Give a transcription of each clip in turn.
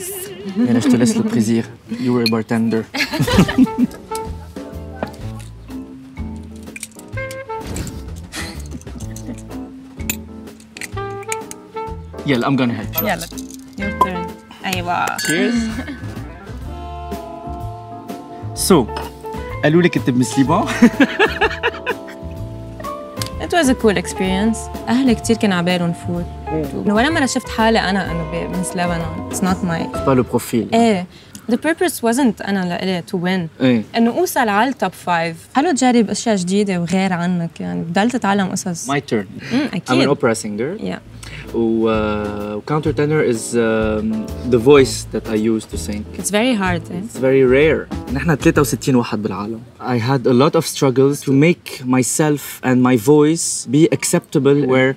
Et là, je te laisse le plaisir. You were a bartender. يلا I'm gonna help you. يلا your turn ايوه Cheers. So, قالوا لي كنت بمس ليبون It was a cool experience أهلي كتير كان عبالهم فوت إنه انه ولا مره شفت حالي أنا انه بمس لبنان اتس نوت ماي با لو بروفيل إيه. ذا بيربس وزنت أنا لإلي تو وين إنه أوصل على التوب فايف حلو تجرب أشياء جديدة وغير عنك يعني بتضل تتعلم قصص. ماي تيرن أكيد. ام اوبرا سينجر يا وكاونتر تينر از ذا فويس ذات اي يوز تو سينك اتس فيري هارد اتس فيري رير نحن 63 واحد بالعالم. I had a lot of struggles to make myself and my voice be acceptable where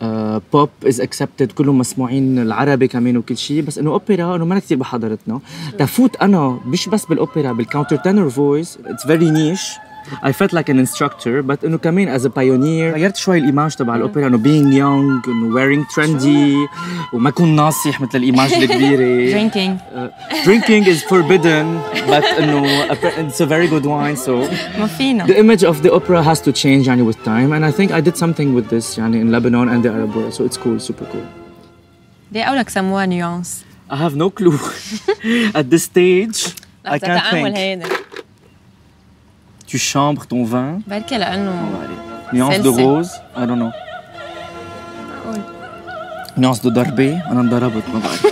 uh, pop is accepted كلهم مسموعين العربي كمان وكل شيء بس إنه اوبرا إنه ما كثير بحضرتنا. تفوت أنا مش بس بالاوبرا بالكاونتر tenor voice it's very niche I felt like an instructor but انه كمان as a pioneer غيرت شوي الايماج تبع الاوبرا انه being young انه wearing trendy وما اكون ناصح مثل الايماج الكبيره drinking Uh, drinking is forbidden, but no, it's a very good wine. So ما فينا the image of the opera has to change يعني, with time, and I think I did something with this يعني, in Lebanon and the Arab world. So it's cool, super cool. ليه قولك سموها نيونس I have no clue at this stage. I لحظة can't تعامل think. هيدا Tu chambres ton vin. بركي لأنه Nuance de Celle-ci. rose. I don't know. معقول Nuance de ضربة. أنا انضربت ما بعرف.